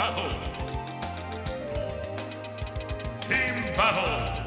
battle. Team battle.